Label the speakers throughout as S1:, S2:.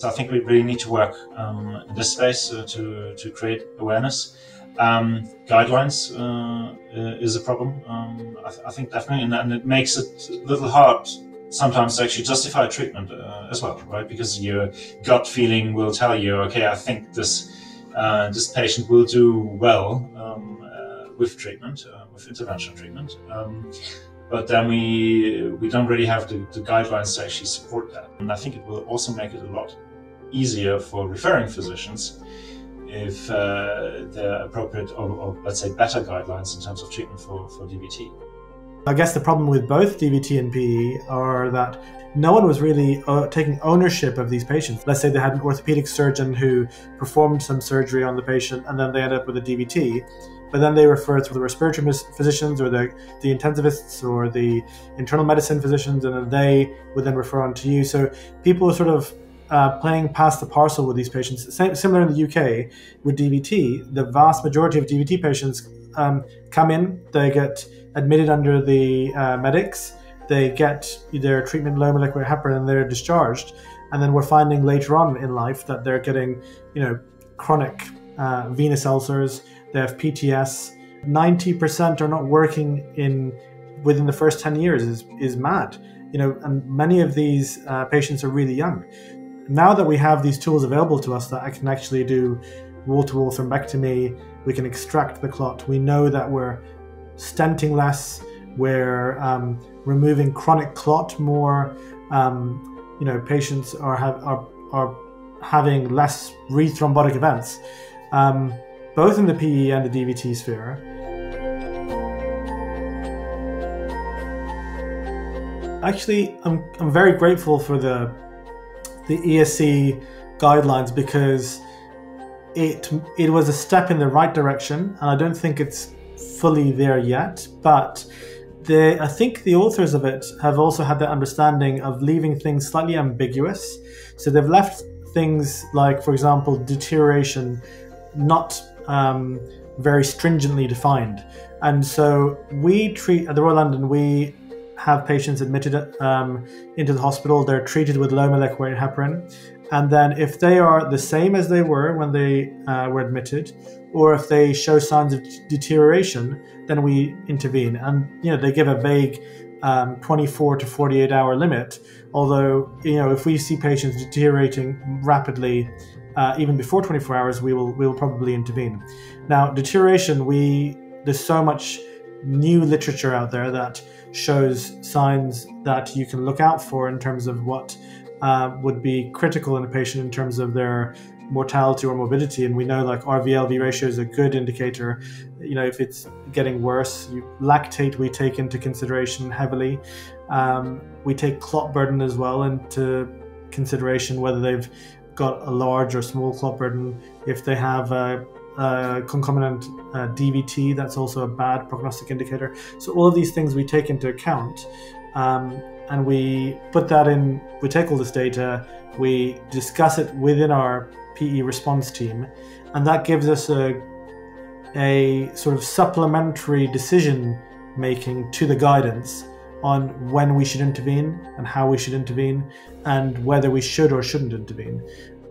S1: So I think we really need to work um, in this space uh, to, to create awareness. Um, guidelines uh, is a problem. Um, I, th- I, think definitely, and, and, it makes it a little hard sometimes to actually justify treatment uh, as well, right? Because your gut feeling will tell you, okay, I think this uh, this patient will do well um, uh, with treatment, uh, with intervention treatment. Um, but then we we don't really have the, the, guidelines to actually support that. And I think it will also make it a lot easier for referring physicians if uh, the appropriate or, or, let's say better guidelines in terms of treatment for, for DVT.
S2: I guess the problem with both DVT and PE are that no one was really uh, taking ownership of these patients. Let's say they had an orthopedic surgeon who performed some surgery on the patient and then they end up with a DVT, but then they refer to the respiratory physicians or the, the intensivists or the internal medicine physicians, and then they would then refer on to you. So people sort of uh, playing past the parcel with these patients. Same, similar in the UK with DVT, the vast majority of DVT patients um, come in, they get admitted under the uh, medics, they get their treatment low molecular heparin, and they're discharged. And then we're finding later on in life that they're getting, you know, chronic uh, venous ulcers, they have PTS. 90% are not working in within the first 10 years is, is mad. You know, and many of these uh, patients are really young. Now that we have these tools available to us that I can actually do wall-to-wall thrombectomy, we can extract the clot. We know that we're stenting less, we're um, removing chronic clot more. Um, you know, patients are, are, are having less rethrombotic events, um, both in the PE and the DVT sphere. Actually, I'm, I'm very grateful for the the ESC guidelines because it it was a step in the right direction, and I don't think it's fully there yet. But the, I think the authors of it have also had the understanding of leaving things slightly ambiguous. So they've left things like, for example, deterioration not um, very stringently defined. And so we treat at the Royal London, we have patients admitted um, into the hospital. They're treated with low molecular heparin. And then if they are the same as they were when they uh, were admitted, or if they show signs of deterioration, then we intervene. And you know they give a vague um, 24 to 48 hour limit. Although you know if we see patients deteriorating rapidly, uh, even before 24 hours, we will we will probably intervene. Now deterioration, we there's so much new literature out there that shows signs that you can look out for in terms of what uh, would be critical in a patient in terms of their mortality or morbidity. And we know like RV-LV ratio is a good indicator. You know, if it's getting worse, you, lactate we take into consideration heavily. Um, we take clot burden as well into consideration, whether they've got a large or small clot burden. If they have a, a concomitant uh, DVT, that's also a bad prognostic indicator. So all of these things we take into account. Um, and we put that in, we take all this data, we discuss it within our PE response team, and that gives us a, a sort of supplementary decision making to the guidance on when we should intervene and how we should intervene and whether we should or shouldn't intervene.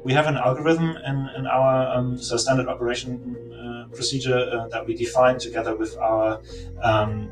S1: We have an algorithm in, in our um, so standard operation uh, procedure uh, that we define together with our um,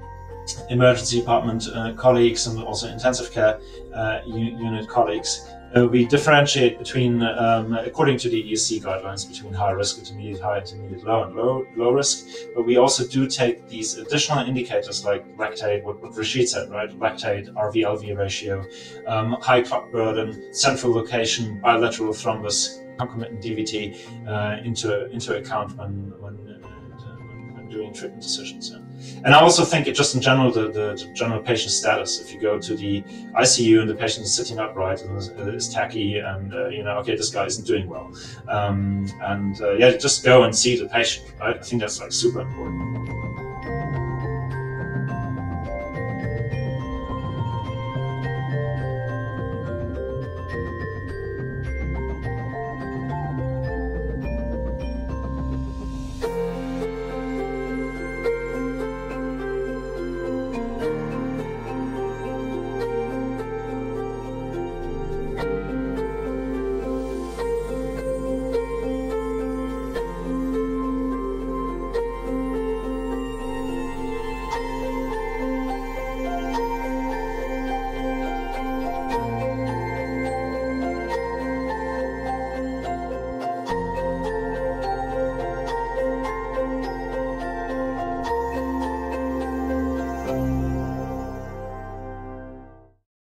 S1: emergency department uh, colleagues and also intensive care uh, unit colleagues. Uh, we differentiate between, um, according to the ESC guidelines, between high risk, intermediate, high, intermediate, low, and low, low risk. But we also do take these additional indicators like lactate, what, what Rashid said, right? Lactate, RV-LV ratio, um, high clot burden, central location, bilateral thrombus, concomitant DVT uh, into into account when when, uh, when doing treatment decisions. Yeah. And I also think it just in general, the, the, general patient status, if you go to the ICU and the patient is sitting upright and is, is tachy and, uh, you know, okay, this guy isn't doing well. Um, and uh, yeah, just go and see the patient, right? I think that's like super important.